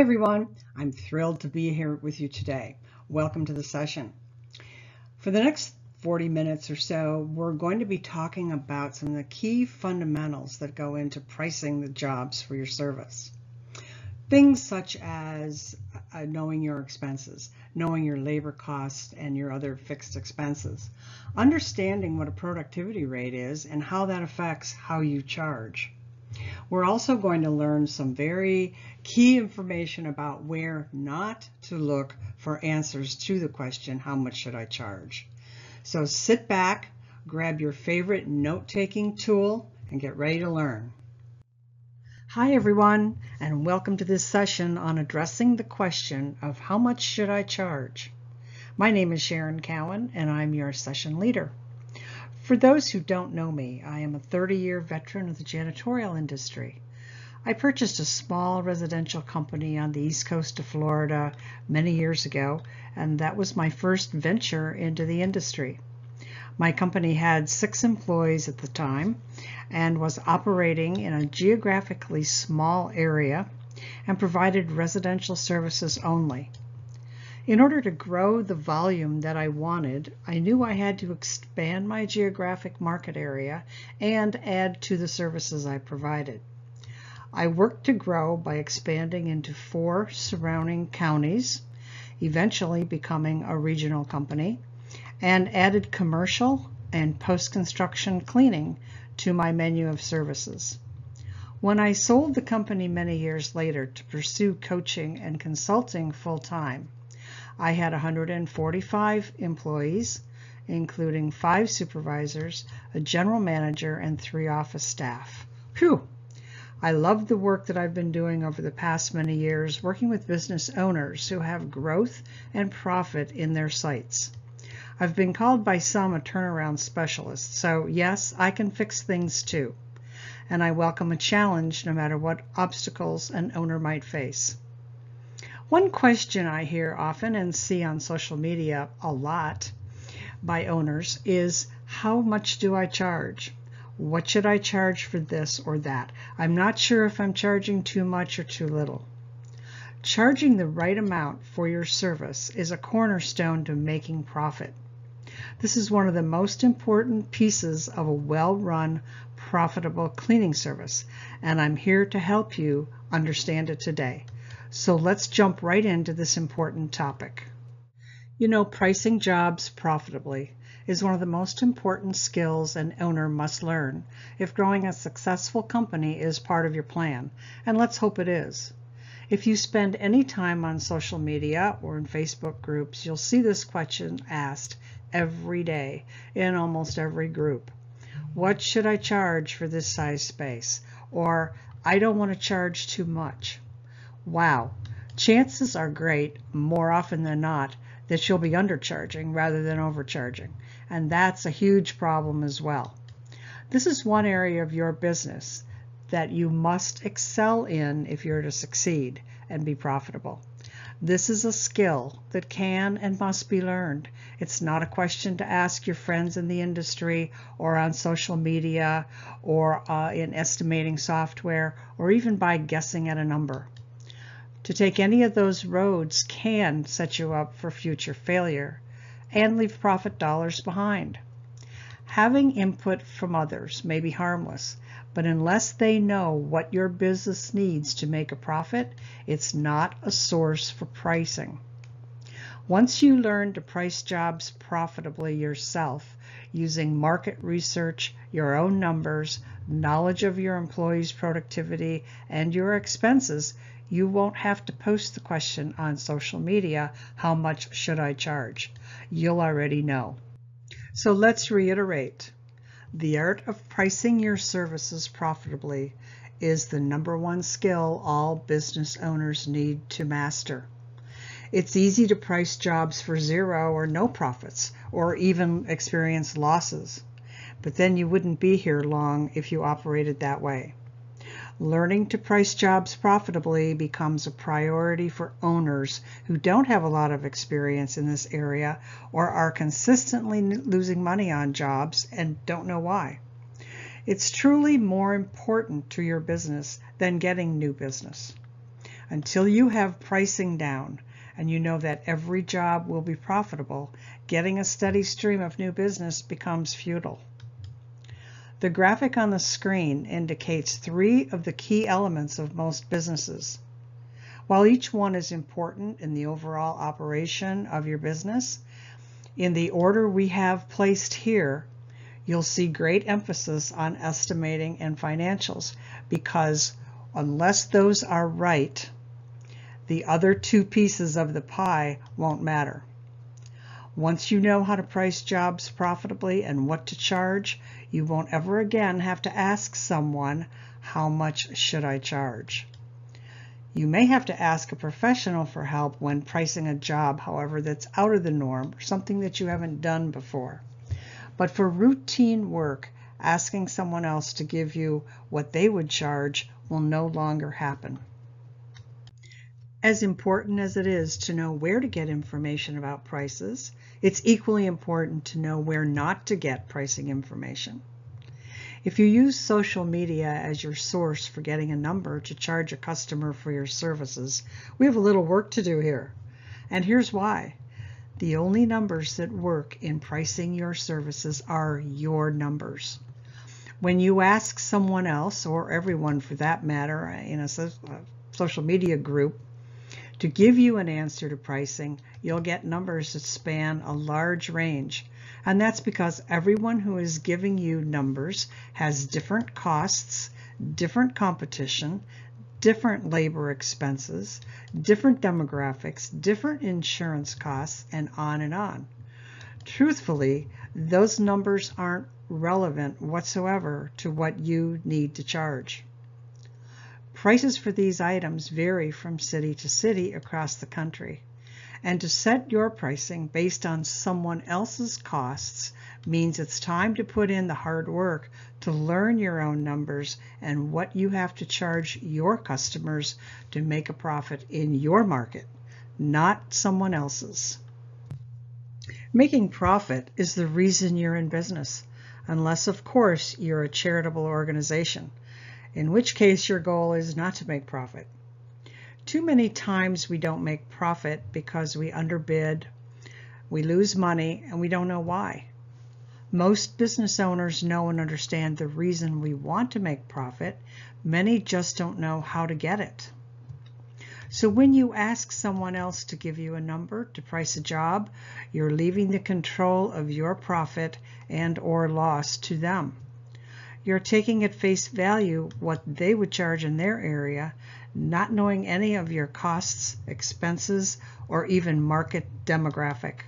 Hi everyone, I'm thrilled to be here with you today. Welcome to the session. For the next 40 minutes or so, we're going to be talking about some of the key fundamentals that go into pricing the jobs for your service. Things such as uh, knowing your expenses, knowing your labor costs and your other fixed expenses, understanding what a productivity rate is and how that affects how you charge. We're also going to learn some very key information about where not to look for answers to the question, how much should I charge? So sit back, grab your favorite note-taking tool, and get ready to learn. Hi everyone, and welcome to this session on addressing the question of how much should I charge? My name is Sharon Cowan, and I'm your session leader. For those who don't know me, I am a 30-year veteran of the janitorial industry. I purchased a small residential company on the east coast of Florida many years ago, and that was my first venture into the industry. My company had six employees at the time and was operating in a geographically small area and provided residential services only. In order to grow the volume that I wanted, I knew I had to expand my geographic market area and add to the services I provided. I worked to grow by expanding into four surrounding counties, eventually becoming a regional company, and added commercial and post-construction cleaning to my menu of services. When I sold the company many years later to pursue coaching and consulting full-time, I had 145 employees, including five supervisors, a general manager, and three office staff. Phew! I love the work that I've been doing over the past many years, working with business owners who have growth and profit in their sights. I've been called by some a turnaround specialist, so yes, I can fix things too. And I welcome a challenge no matter what obstacles an owner might face. One question I hear often and see on social media a lot by owners is how much do I charge? What should I charge for this or that? I'm not sure if I'm charging too much or too little. Charging the right amount for your service is a cornerstone to making profit. This is one of the most important pieces of a well-run, profitable cleaning service, and I'm here to help you understand it today. So let's jump right into this important topic. You know, pricing jobs profitably is one of the most important skills an owner must learn if growing a successful company is part of your plan, and let's hope it is. If you spend any time on social media or in Facebook groups, you'll see this question asked every day in almost every group. What should I charge for this size space? Or I don't want to charge too much. Wow, chances are great, more often than not, that you'll be undercharging rather than overcharging. And that's a huge problem as well. This is one area of your business that you must excel in if you're to succeed and be profitable. This is a skill that can and must be learned. It's not a question to ask your friends in the industry or on social media or uh, in estimating software or even by guessing at a number. To take any of those roads can set you up for future failure and leave profit dollars behind. Having input from others may be harmless, but unless they know what your business needs to make a profit, it's not a source for pricing. Once you learn to price jobs profitably yourself, using market research, your own numbers, knowledge of your employees' productivity, and your expenses, you won't have to post the question on social media, how much should I charge? You'll already know. So let's reiterate. The art of pricing your services profitably is the number one skill all business owners need to master. It's easy to price jobs for zero or no profits, or even experience losses. But then you wouldn't be here long if you operated that way. Learning to price jobs profitably becomes a priority for owners who don't have a lot of experience in this area or are consistently losing money on jobs and don't know why. It's truly more important to your business than getting new business. Until you have pricing down and you know that every job will be profitable, getting a steady stream of new business becomes futile. The graphic on the screen indicates three of the key elements of most businesses. While each one is important in the overall operation of your business, in the order we have placed here, you'll see great emphasis on estimating and financials because unless those are right, the other two pieces of the pie won't matter. Once you know how to price jobs profitably and what to charge, you won't ever again have to ask someone, how much should I charge? You may have to ask a professional for help when pricing a job, however, that's out of the norm or something that you haven't done before. But for routine work, asking someone else to give you what they would charge will no longer happen. As important as it is to know where to get information about prices, it's equally important to know where not to get pricing information. If you use social media as your source for getting a number to charge a customer for your services, we have a little work to do here. And here's why. The only numbers that work in pricing your services are your numbers. When you ask someone else, or everyone for that matter, in a uh, social media group, to give you an answer to pricing, you'll get numbers that span a large range and that's because everyone who is giving you numbers has different costs, different competition, different labor expenses, different demographics, different insurance costs, and on and on. Truthfully, those numbers aren't relevant whatsoever to what you need to charge. Prices for these items vary from city to city across the country. And to set your pricing based on someone else's costs means it's time to put in the hard work to learn your own numbers and what you have to charge your customers to make a profit in your market, not someone else's. Making profit is the reason you're in business, unless, of course, you're a charitable organization, in which case your goal is not to make profit. Too many times we don't make profit because we underbid, we lose money, and we don't know why. Most business owners know and understand the reason we want to make profit. Many just don't know how to get it. So when you ask someone else to give you a number to price a job, you're leaving the control of your profit and or loss to them. You're taking at face value what they would charge in their area not knowing any of your costs, expenses, or even market demographic.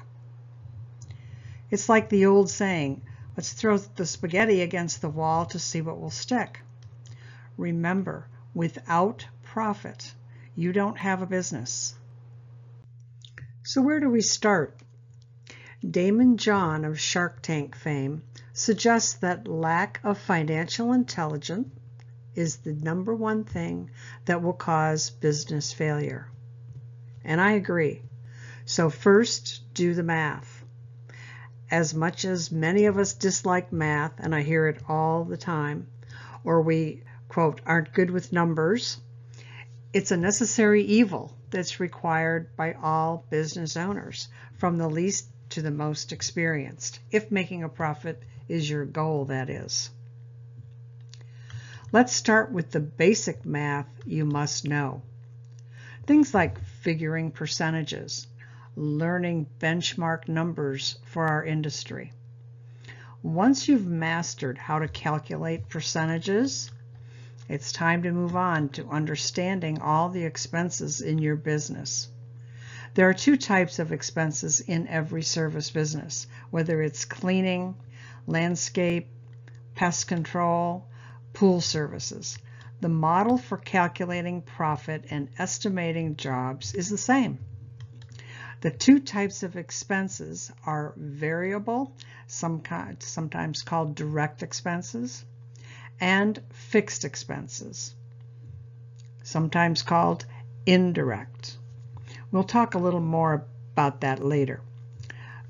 It's like the old saying, let's throw the spaghetti against the wall to see what will stick. Remember, without profit, you don't have a business. So where do we start? Daymond John of Shark Tank fame suggests that lack of financial intelligence is the number one thing that will cause business failure. And I agree. So first, do the math. As much as many of us dislike math, and I hear it all the time, or we, quote, aren't good with numbers, it's a necessary evil that's required by all business owners, from the least to the most experienced, if making a profit is your goal, that is. Let's start with the basic math you must know. Things like figuring percentages, learning benchmark numbers for our industry. Once you've mastered how to calculate percentages, it's time to move on to understanding all the expenses in your business. There are two types of expenses in every service business, whether it's cleaning, landscape, pest control, pool services. The model for calculating profit and estimating jobs is the same. The two types of expenses are variable, sometimes called direct expenses, and fixed expenses, sometimes called indirect. We'll talk a little more about that later.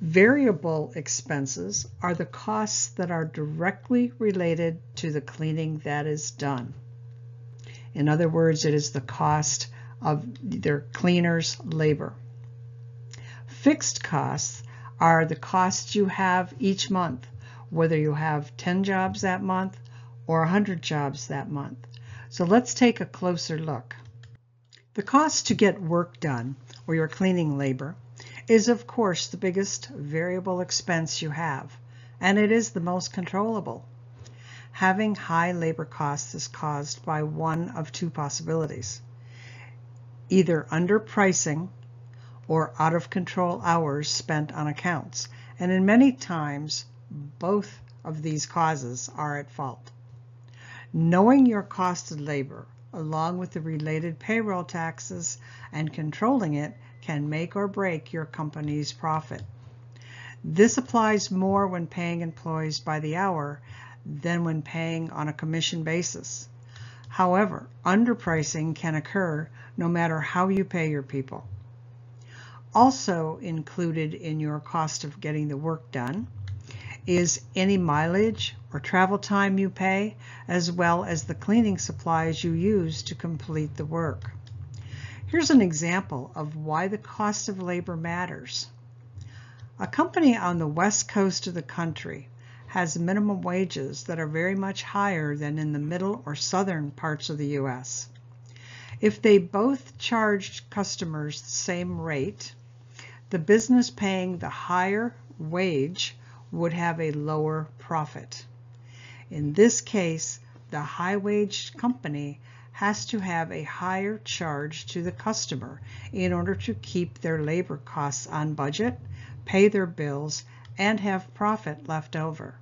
Variable expenses are the costs that are directly related to the cleaning that is done. In other words, it is the cost of their cleaner's labor. Fixed costs are the costs you have each month, whether you have 10 jobs that month or 100 jobs that month. So let's take a closer look. The cost to get work done, or your cleaning labor, is of course the biggest variable expense you have, and it is the most controllable. Having high labor costs is caused by one of two possibilities. Either underpricing or out of control hours spent on accounts, and in many times both of these causes are at fault. Knowing your cost of labor along with the related payroll taxes and controlling it can make or break your company's profit. This applies more when paying employees by the hour than when paying on a commission basis. However, underpricing can occur no matter how you pay your people. Also included in your cost of getting the work done is any mileage or travel time you pay, as well as the cleaning supplies you use to complete the work. Here's an example of why the cost of labor matters. A company on the west coast of the country has minimum wages that are very much higher than in the middle or southern parts of the U.S. If they both charged customers the same rate, the business paying the higher wage would have a lower profit. In this case, the high-wage company has to have a higher charge to the customer in order to keep their labor costs on budget, pay their bills, and have profit left over.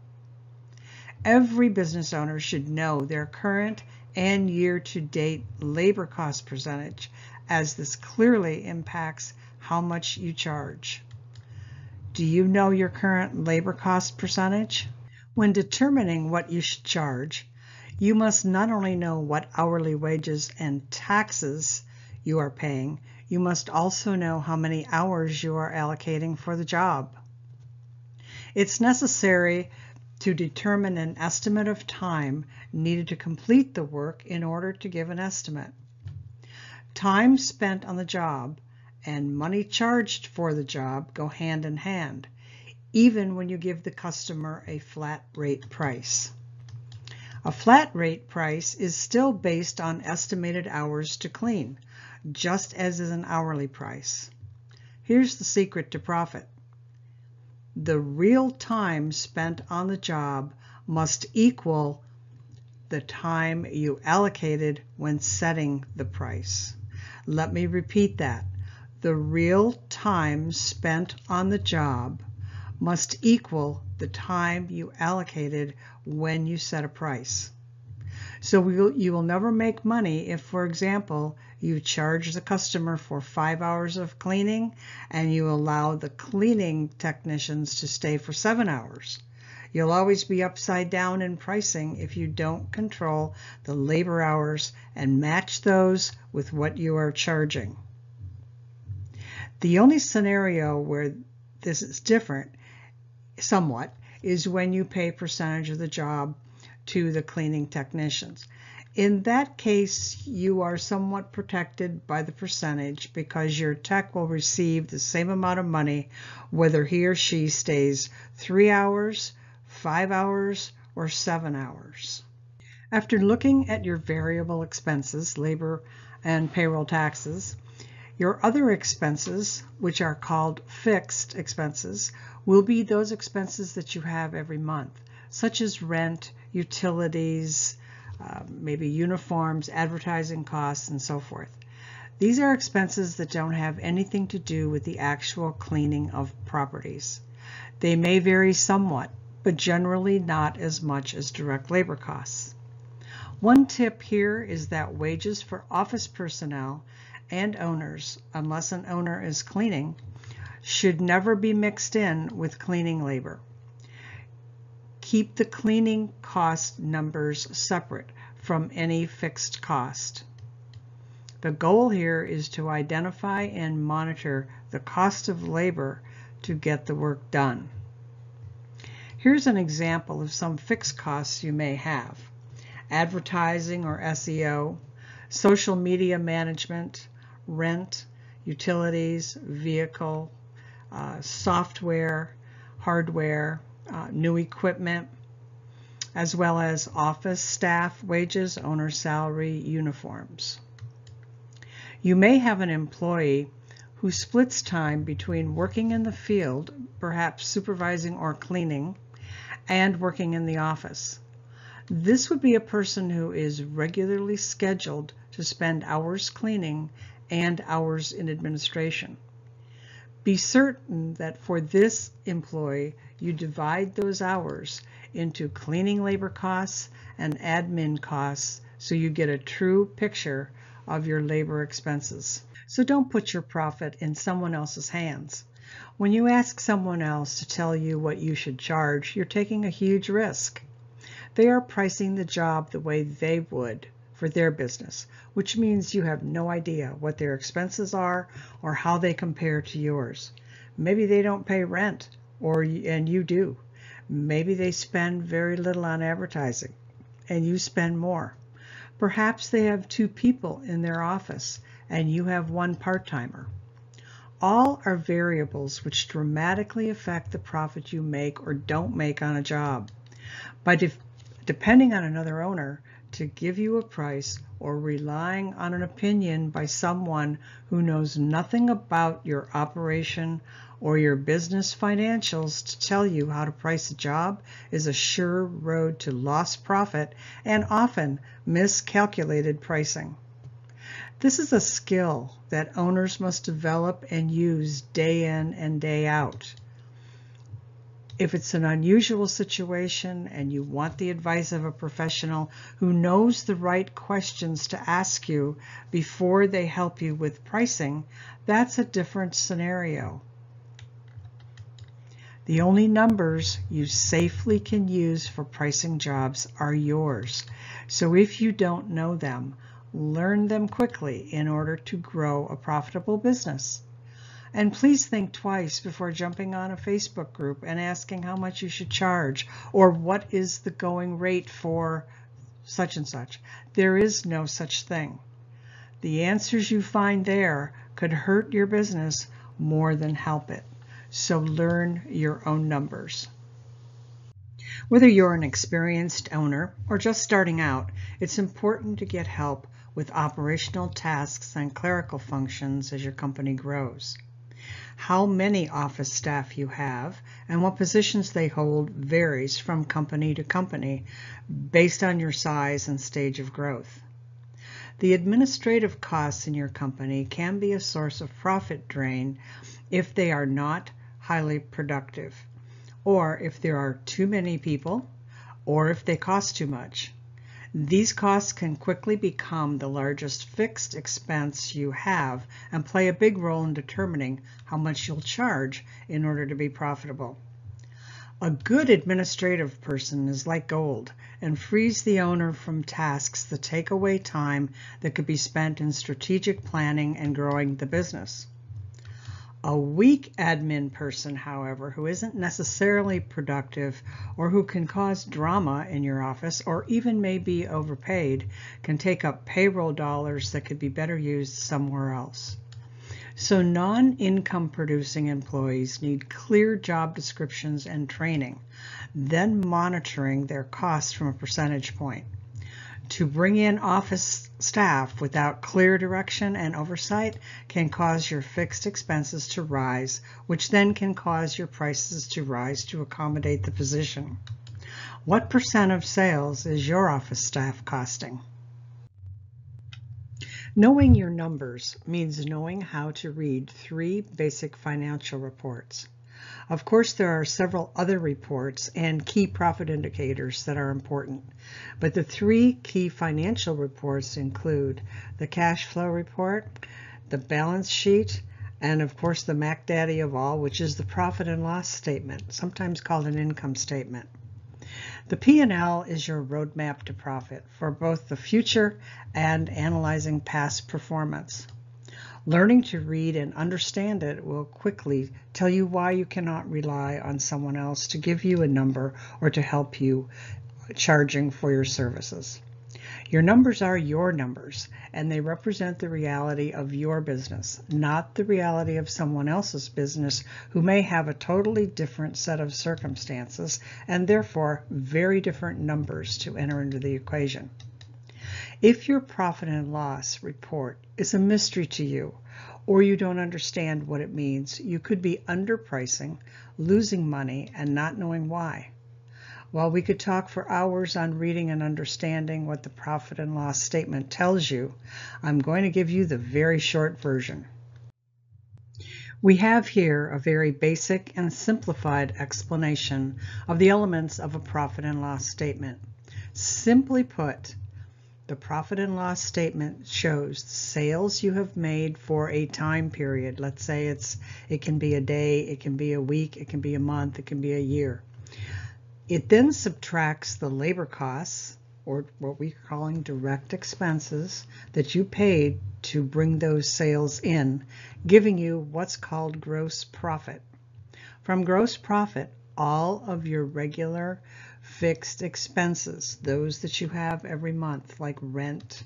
Every business owner should know their current and year-to-date labor cost percentage as this clearly impacts how much you charge. Do you know your current labor cost percentage? When determining what you should charge, you must not only know what hourly wages and taxes you are paying, you must also know how many hours you are allocating for the job. It's necessary to determine an estimate of time needed to complete the work in order to give an estimate. Time spent on the job and money charged for the job go hand in hand, even when you give the customer a flat rate price. A flat rate price is still based on estimated hours to clean, just as is an hourly price. Here's the secret to profit. The real time spent on the job must equal the time you allocated when setting the price. Let me repeat that. The real time spent on the job must equal the time you allocated when you set a price. So will, you will never make money if, for example, you charge the customer for five hours of cleaning and you allow the cleaning technicians to stay for seven hours. You'll always be upside down in pricing if you don't control the labor hours and match those with what you are charging. The only scenario where this is different somewhat is when you pay percentage of the job to the cleaning technicians. In that case, you are somewhat protected by the percentage because your tech will receive the same amount of money whether he or she stays three hours, five hours, or seven hours. After looking at your variable expenses, labor and payroll taxes, your other expenses, which are called fixed expenses, will be those expenses that you have every month, such as rent, utilities, uh, maybe uniforms, advertising costs, and so forth. These are expenses that don't have anything to do with the actual cleaning of properties. They may vary somewhat, but generally not as much as direct labor costs. One tip here is that wages for office personnel and owners, unless an owner is cleaning, should never be mixed in with cleaning labor. Keep the cleaning cost numbers separate from any fixed cost. The goal here is to identify and monitor the cost of labor to get the work done. Here's an example of some fixed costs you may have. Advertising or SEO, social media management, rent, utilities, vehicle, uh, software, hardware, uh, new equipment, as well as office staff wages, owner salary, uniforms. You may have an employee who splits time between working in the field, perhaps supervising or cleaning, and working in the office. This would be a person who is regularly scheduled to spend hours cleaning and hours in administration. Be certain that for this employee, you divide those hours into cleaning labor costs and admin costs so you get a true picture of your labor expenses. So don't put your profit in someone else's hands. When you ask someone else to tell you what you should charge, you're taking a huge risk. They are pricing the job the way they would for their business, which means you have no idea what their expenses are or how they compare to yours. Maybe they don't pay rent, or and you do. Maybe they spend very little on advertising, and you spend more. Perhaps they have two people in their office, and you have one part-timer. All are variables which dramatically affect the profit you make or don't make on a job. By de depending on another owner, to give you a price or relying on an opinion by someone who knows nothing about your operation or your business financials to tell you how to price a job is a sure road to lost profit and often miscalculated pricing. This is a skill that owners must develop and use day in and day out. If it's an unusual situation and you want the advice of a professional who knows the right questions to ask you before they help you with pricing, that's a different scenario. The only numbers you safely can use for pricing jobs are yours. So if you don't know them, learn them quickly in order to grow a profitable business. And please think twice before jumping on a Facebook group and asking how much you should charge or what is the going rate for such and such. There is no such thing. The answers you find there could hurt your business more than help it. So learn your own numbers. Whether you're an experienced owner or just starting out, it's important to get help with operational tasks and clerical functions as your company grows. How many office staff you have and what positions they hold varies from company to company based on your size and stage of growth. The administrative costs in your company can be a source of profit drain if they are not highly productive, or if there are too many people, or if they cost too much. These costs can quickly become the largest fixed expense you have and play a big role in determining how much you'll charge in order to be profitable. A good administrative person is like gold and frees the owner from tasks that take away time that could be spent in strategic planning and growing the business. A weak admin person, however, who isn't necessarily productive or who can cause drama in your office or even may be overpaid, can take up payroll dollars that could be better used somewhere else. So non-income producing employees need clear job descriptions and training, then monitoring their costs from a percentage point. To bring in office staff without clear direction and oversight can cause your fixed expenses to rise, which then can cause your prices to rise to accommodate the position. What percent of sales is your office staff costing? Knowing your numbers means knowing how to read three basic financial reports. Of course, there are several other reports and key profit indicators that are important, but the three key financial reports include the cash flow report, the balance sheet, and of course the Mac Daddy of all, which is the profit and loss statement, sometimes called an income statement. The P&L is your roadmap to profit for both the future and analyzing past performance. Learning to read and understand it will quickly tell you why you cannot rely on someone else to give you a number or to help you charging for your services. Your numbers are your numbers, and they represent the reality of your business, not the reality of someone else's business who may have a totally different set of circumstances and therefore very different numbers to enter into the equation. If your profit and loss report is a mystery to you, or you don't understand what it means, you could be underpricing, losing money, and not knowing why. While we could talk for hours on reading and understanding what the profit and loss statement tells you, I'm going to give you the very short version. We have here a very basic and simplified explanation of the elements of a profit and loss statement. Simply put, the profit and loss statement shows sales you have made for a time period. Let's say it's it can be a day, it can be a week, it can be a month, it can be a year. It then subtracts the labor costs, or what we're calling direct expenses, that you paid to bring those sales in, giving you what's called gross profit. From gross profit, all of your regular fixed expenses, those that you have every month, like rent,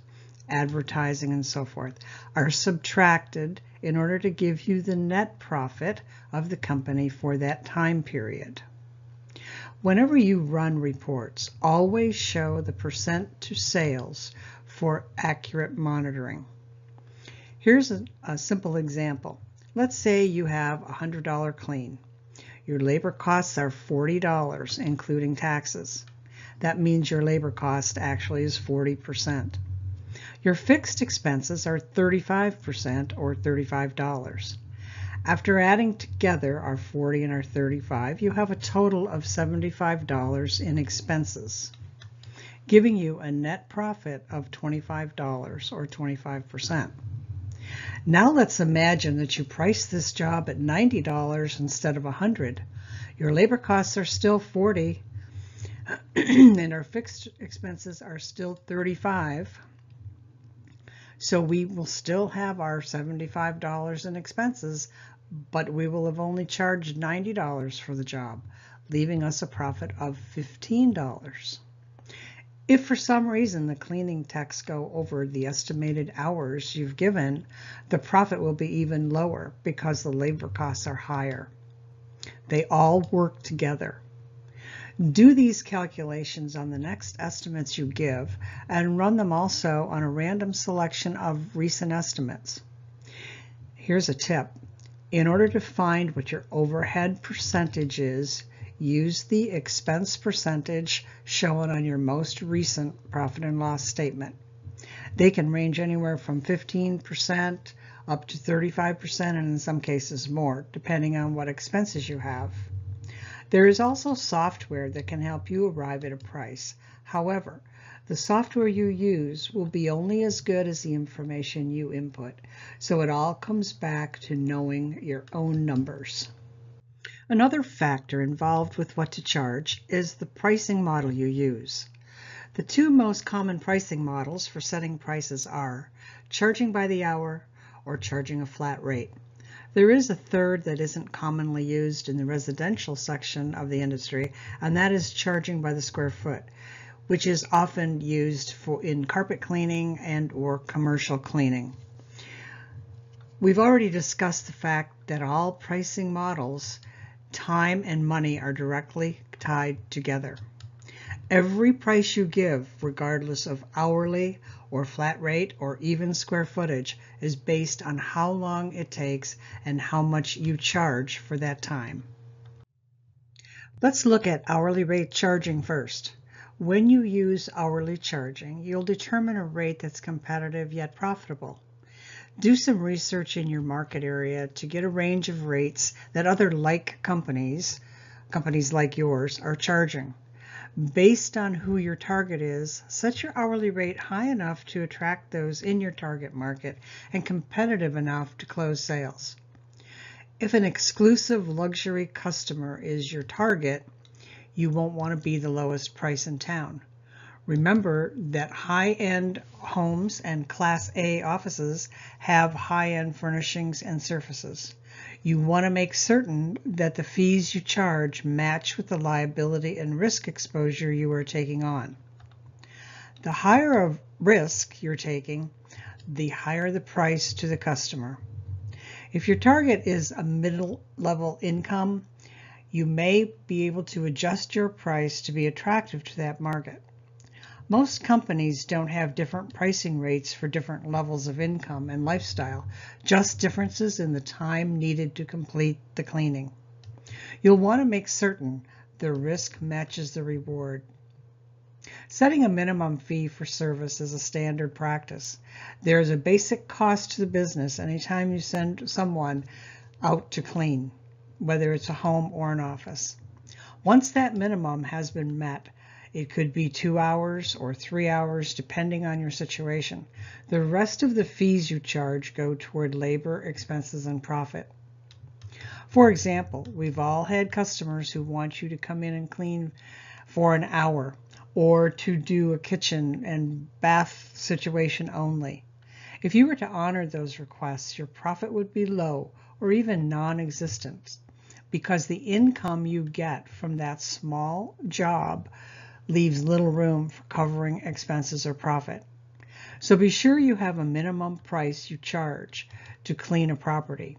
advertising, and so forth, are subtracted in order to give you the net profit of the company for that time period. Whenever you run reports, always show the percent to sales for accurate monitoring. Here's a, a simple example. Let's say you have a $100 clean. Your labor costs are $40, including taxes. That means your labor cost actually is 40%. Your fixed expenses are 35% or $35. After adding together our 40 and our 35, you have a total of $75 in expenses, giving you a net profit of $25 or 25%. Now let's imagine that you price this job at $90 instead of 100. Your labor costs are still 40 and our fixed expenses are still 35. So we will still have our $75 in expenses, but we will have only charged $90 for the job, leaving us a profit of $15. If for some reason the cleaning techs go over the estimated hours you've given, the profit will be even lower because the labor costs are higher. They all work together. Do these calculations on the next estimates you give and run them also on a random selection of recent estimates. Here's a tip. In order to find what your overhead percentage is, use the expense percentage shown on your most recent profit and loss statement. They can range anywhere from 15% up to 35% and in some cases more, depending on what expenses you have. There is also software that can help you arrive at a price. However, the software you use will be only as good as the information you input, so it all comes back to knowing your own numbers. Another factor involved with what to charge is the pricing model you use. The two most common pricing models for setting prices are charging by the hour or charging a flat rate. There is a third that isn't commonly used in the residential section of the industry, and that is charging by the square foot, which is often used for in carpet cleaning and or commercial cleaning. We've already discussed the fact that all pricing models time and money are directly tied together. Every price you give, regardless of hourly or flat rate or even square footage, is based on how long it takes and how much you charge for that time. Let's look at hourly rate charging first. When you use hourly charging, you'll determine a rate that's competitive yet profitable. Do some research in your market area to get a range of rates that other like companies, companies like yours, are charging. Based on who your target is, set your hourly rate high enough to attract those in your target market and competitive enough to close sales. If an exclusive luxury customer is your target, you won't want to be the lowest price in town. Remember that high-end homes and Class A offices have high-end furnishings and surfaces. You want to make certain that the fees you charge match with the liability and risk exposure you are taking on. The higher of risk you're taking, the higher the price to the customer. If your target is a middle level income, you may be able to adjust your price to be attractive to that market. Most companies don't have different pricing rates for different levels of income and lifestyle, just differences in the time needed to complete the cleaning. You'll want to make certain the risk matches the reward. Setting a minimum fee for service is a standard practice. There is a basic cost to the business anytime you send someone out to clean, whether it's a home or an office. Once that minimum has been met, it could be two hours or three hours, depending on your situation. The rest of the fees you charge go toward labor, expenses, and profit. For example, we've all had customers who want you to come in and clean for an hour or to do a kitchen and bath situation only. If you were to honor those requests, your profit would be low or even non-existent because the income you get from that small job leaves little room for covering expenses or profit. So be sure you have a minimum price you charge to clean a property.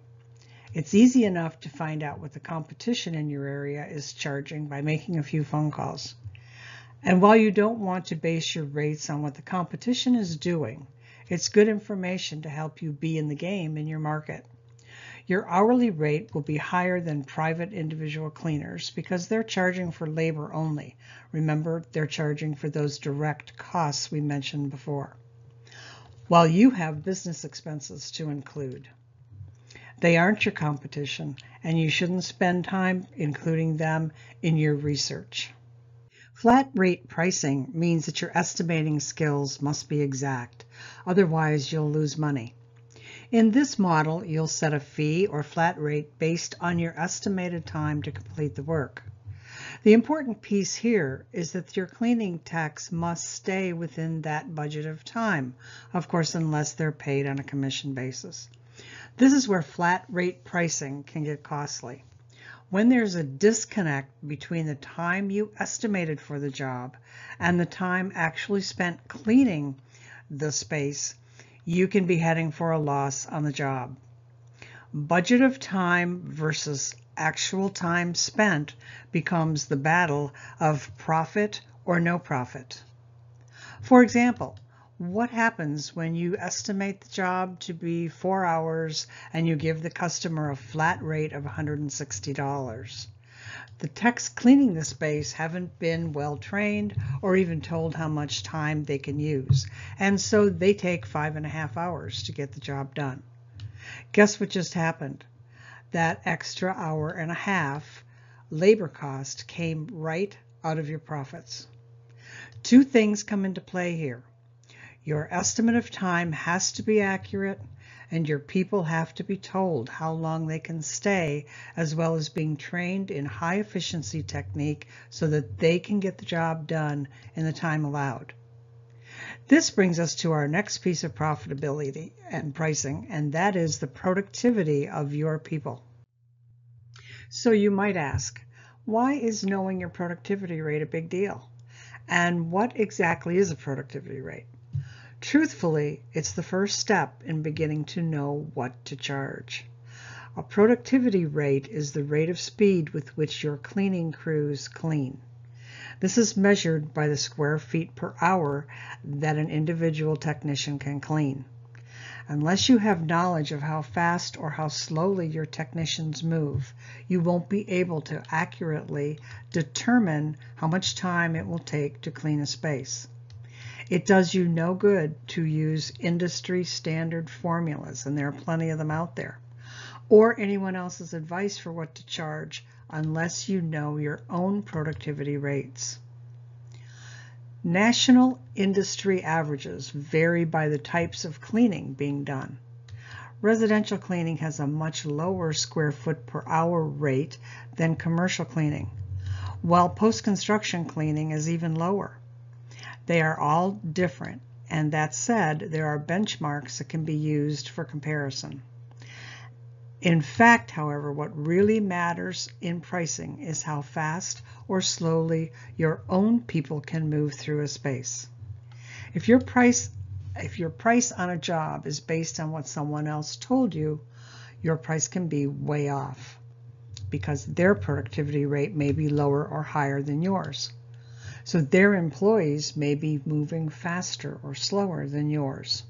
It's easy enough to find out what the competition in your area is charging by making a few phone calls. And while you don't want to base your rates on what the competition is doing, it's good information to help you be in the game in your market. Your hourly rate will be higher than private individual cleaners because they're charging for labor only. Remember, they're charging for those direct costs we mentioned before. While you have business expenses to include. They aren't your competition, and you shouldn't spend time including them in your research. Flat rate pricing means that your estimating skills must be exact, otherwise you'll lose money. In this model, you'll set a fee or flat rate based on your estimated time to complete the work. The important piece here is that your cleaning techs must stay within that budget of time, of course, unless they're paid on a commission basis. This is where flat rate pricing can get costly. When there's a disconnect between the time you estimated for the job and the time actually spent cleaning the space, you can be heading for a loss on the job. Budget of time versus actual time spent becomes the battle of profit or no profit. For example, what happens when you estimate the job to be four hours and you give the customer a flat rate of $160? The techs cleaning the space haven't been well trained or even told how much time they can use, and so they take five and a half hours to get the job done. Guess what just happened? That extra hour and a half labor cost came right out of your profits. Two things come into play here. Your estimate of time has to be accurate and your people have to be told how long they can stay, as well as being trained in high efficiency technique so that they can get the job done in the time allowed. This brings us to our next piece of profitability and pricing, and that is the productivity of your people. So you might ask, why is knowing your productivity rate a big deal? And what exactly is a productivity rate? Truthfully, it's the first step in beginning to know what to charge. A productivity rate is the rate of speed with which your cleaning crews clean. This is measured by the square feet per hour that an individual technician can clean. Unless you have knowledge of how fast or how slowly your technicians move, you won't be able to accurately determine how much time it will take to clean a space. It does you no good to use industry standard formulas, and there are plenty of them out there, or anyone else's advice for what to charge unless you know your own productivity rates. National industry averages vary by the types of cleaning being done. Residential cleaning has a much lower square foot per hour rate than commercial cleaning, while post-construction cleaning is even lower. They are all different, and that said, there are benchmarks that can be used for comparison. In fact, however, what really matters in pricing is how fast or slowly your own people can move through a space. If your price if your price on a job is based on what someone else told you, your price can be way off because their productivity rate may be lower or higher than yours. So their employees may be moving faster or slower than yours.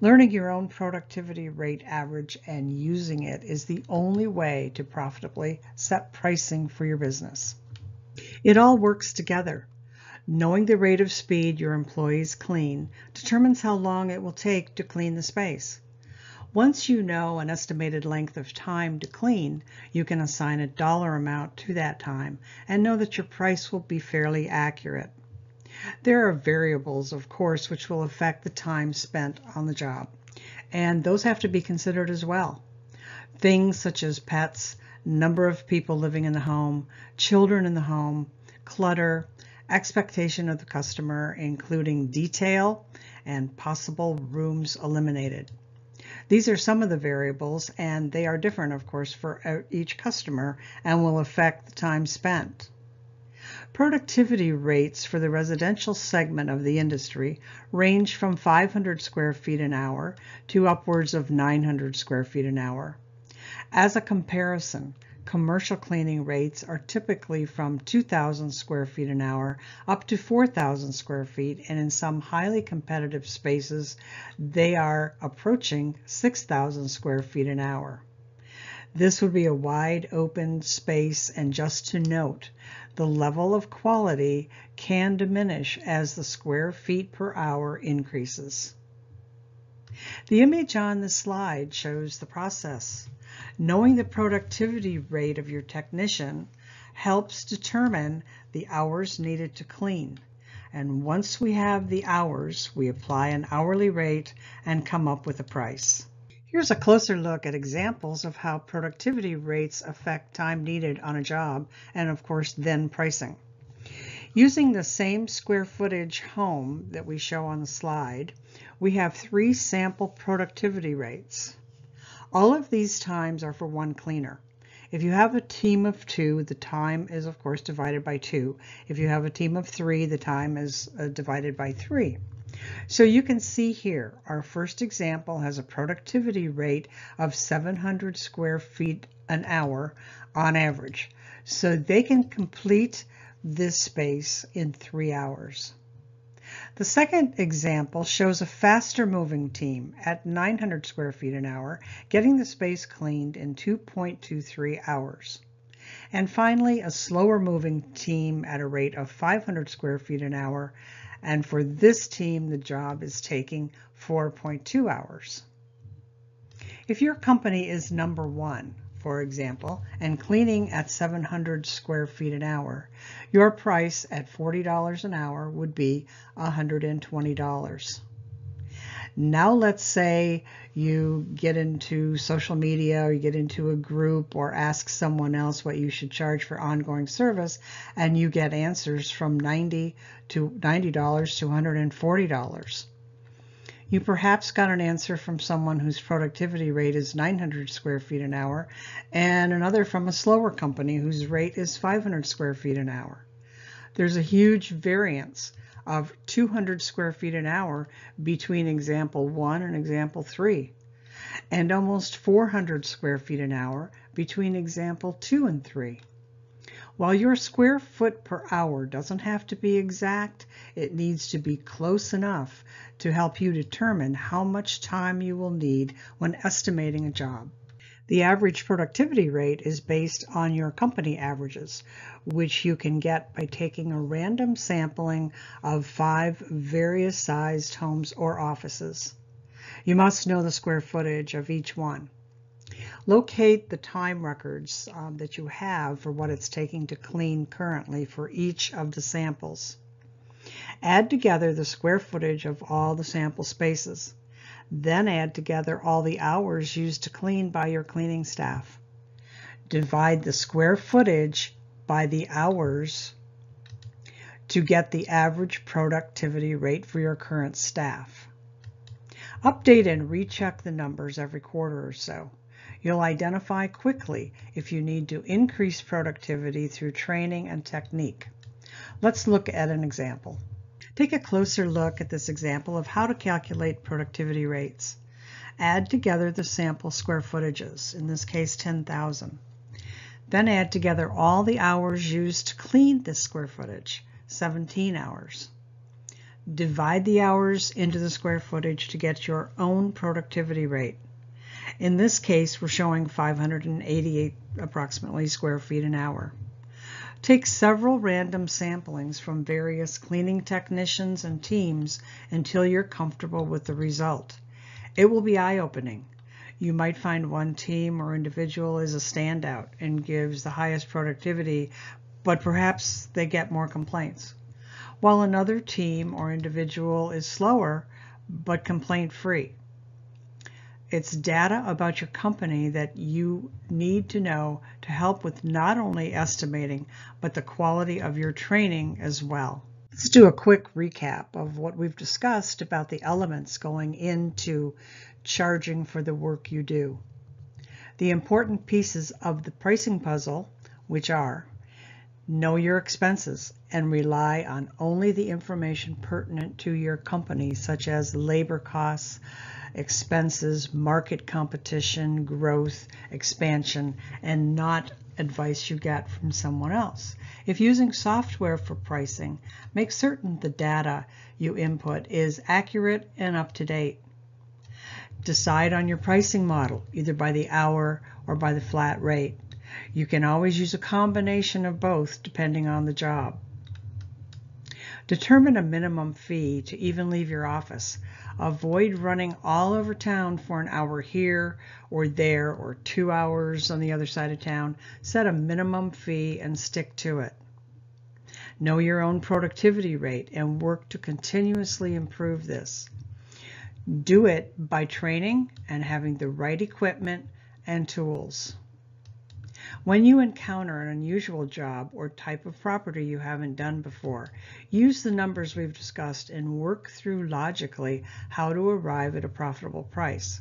Learning your own productivity rate average and using it is the only way to profitably set pricing for your business. It all works together. Knowing the rate of speed your employees clean determines how long it will take to clean the space. Once you know an estimated length of time to clean, you can assign a dollar amount to that time and know that your price will be fairly accurate. There are variables, of course, which will affect the time spent on the job, and those have to be considered as well. Things such as pets, number of people living in the home, children in the home, clutter, expectation of the customer, including detail and possible rooms eliminated. These are some of the variables and they are different, of course, for uh, each customer and will affect the time spent. Productivity rates for the residential segment of the industry range from 500 square feet an hour to upwards of 900 square feet an hour. As a comparison, commercial cleaning rates are typically from 2,000 square feet an hour up to 4,000 square feet, and in some highly competitive spaces, they are approaching 6,000 square feet an hour. This would be a wide open space, and just to note, the level of quality can diminish as the square feet per hour increases. The image on the slide shows the process. Knowing the productivity rate of your technician helps determine the hours needed to clean. And once we have the hours, we apply an hourly rate and come up with a price. Here's a closer look at examples of how productivity rates affect time needed on a job and of course then pricing. Using the same square footage home that we show on the slide, we have three sample productivity rates. All of these times are for one cleaner. If you have a team of two, the time is of course divided by two. If you have a team of three, the time is uh, divided by three. So you can see here, our first example has a productivity rate of 700 square feet an hour on average. So they can complete this space in three hours. The second example shows a faster moving team at 900 square feet an hour, getting the space cleaned in 2.23 hours. And finally, a slower moving team at a rate of 500 square feet an hour. And for this team, the job is taking 4.2 hours. If your company is number one, for example, and cleaning at 700 square feet an hour, your price at $40 an hour would be $120. Now let's say you get into social media or you get into a group or ask someone else what you should charge for ongoing service and you get answers from 90 to $90 to $140. You perhaps got an answer from someone whose productivity rate is 900 square feet an hour and another from a slower company whose rate is 500 square feet an hour. There's a huge variance of 200 square feet an hour between example 1 and example 3 and almost 400 square feet an hour between example 2 and 3. While your square foot per hour doesn't have to be exact, it needs to be close enough to help you determine how much time you will need when estimating a job. The average productivity rate is based on your company averages, which you can get by taking a random sampling of five various sized homes or offices. You must know the square footage of each one. Locate the time records um, that you have for what it's taking to clean currently for each of the samples. Add together the square footage of all the sample spaces. Then add together all the hours used to clean by your cleaning staff. Divide the square footage by the hours to get the average productivity rate for your current staff. Update and recheck the numbers every quarter or so. You'll identify quickly if you need to increase productivity through training and technique. Let's look at an example. Take a closer look at this example of how to calculate productivity rates. Add together the sample square footages, in this case 10,000. Then add together all the hours used to clean this square footage, 17 hours. Divide the hours into the square footage to get your own productivity rate. In this case, we're showing 588 approximately square feet an hour. Take several random samplings from various cleaning technicians and teams until you're comfortable with the result. It will be eye-opening. You might find one team or individual is a standout and gives the highest productivity, but perhaps they get more complaints while another team or individual is slower but complaint free. It's data about your company that you need to know to help with not only estimating, but the quality of your training as well. Let's do a quick recap of what we've discussed about the elements going into charging for the work you do. The important pieces of the pricing puzzle, which are Know your expenses and rely on only the information pertinent to your company, such as labor costs, expenses, market competition, growth, expansion, and not advice you get from someone else. If using software for pricing, make certain the data you input is accurate and up to date. Decide on your pricing model, either by the hour or by the flat rate. You can always use a combination of both depending on the job. Determine a minimum fee to even leave your office. Avoid running all over town for an hour here or there or two hours on the other side of town. Set a minimum fee and stick to it. Know your own productivity rate and work to continuously improve this. Do it by training and having the right equipment and tools. When you encounter an unusual job or type of property you haven't done before, use the numbers we've discussed and work through logically how to arrive at a profitable price.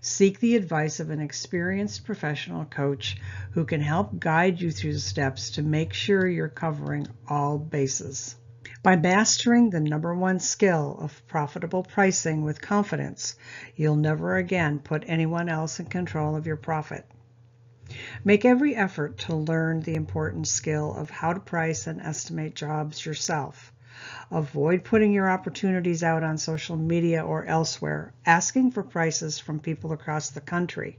Seek the advice of an experienced professional coach who can help guide you through the steps to make sure you're covering all bases. By mastering the number one skill of profitable pricing with confidence, you'll never again put anyone else in control of your profit. Make every effort to learn the important skill of how to price and estimate jobs yourself. Avoid putting your opportunities out on social media or elsewhere, asking for prices from people across the country.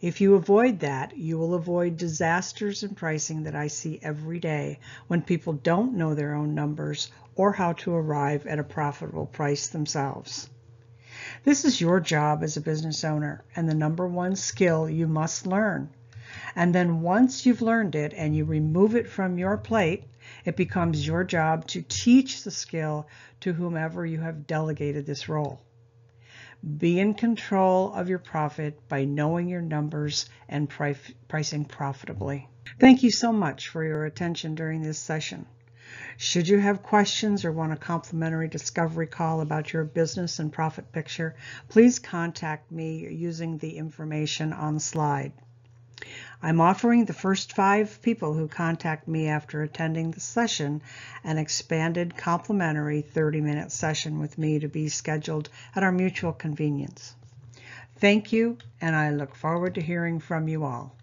If you avoid that, you will avoid disasters in pricing that I see every day when people don't know their own numbers or how to arrive at a profitable price themselves. This is your job as a business owner and the number one skill you must learn. And then once you've learned it and you remove it from your plate, it becomes your job to teach the skill to whomever you have delegated this role. Be in control of your profit by knowing your numbers and pricing profitably. Thank you so much for your attention during this session. Should you have questions or want a complimentary discovery call about your business and profit picture, please contact me using the information on the slide. I'm offering the first five people who contact me after attending the session an expanded complimentary 30-minute session with me to be scheduled at our mutual convenience. Thank you, and I look forward to hearing from you all.